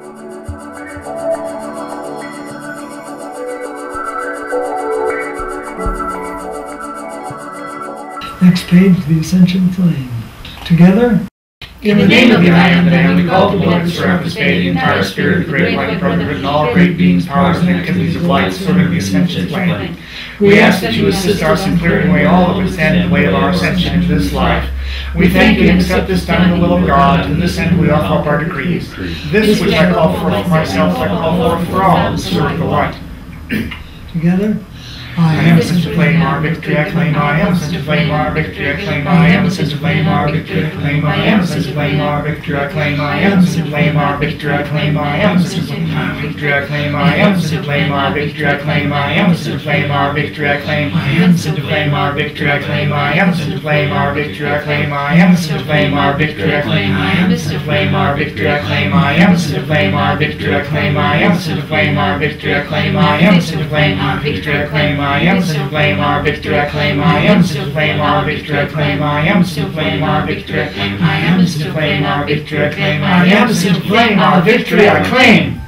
Next page, the Ascension Flame. Together, In the name of the I Am that we call the Lord to surround this day, the entire spirit of the great white brotherhood, and all great beings, powers, and activities of light, serving the ascension flame. We ask that you assist us in clearing away all that would stand in the way of our ascension into this life. We thank you and accept this done in the will of God. To this end we offer up our decrees. This which I call forth for myself, I call forth for all, the serve the light. together. I am such a flame, our victory I claim. I am such a flame, our victory I claim. I am such a flame, our victory I claim. I am such a flame, our victory I claim. I am such a flame, our victory I claim. I am such a flame, our victory I claim. I am such a flame, our victory I claim. I am such a flame, our victory I claim. I am such a flame, our victory I claim. I am such a flame, our victory I claim. I am such a flame, our victory I claim. I am such a flame, our victory I claim. I am such a flame, our victory I claim. I am such a flame, our victory I claim. I am such a flame, our victory I claim. I am a flame, our victory I claim. I am a flame, our victory I claim. I am a flame, our victory I claim. I am a flame, our victory I claim. I am a flame, our victory I claim.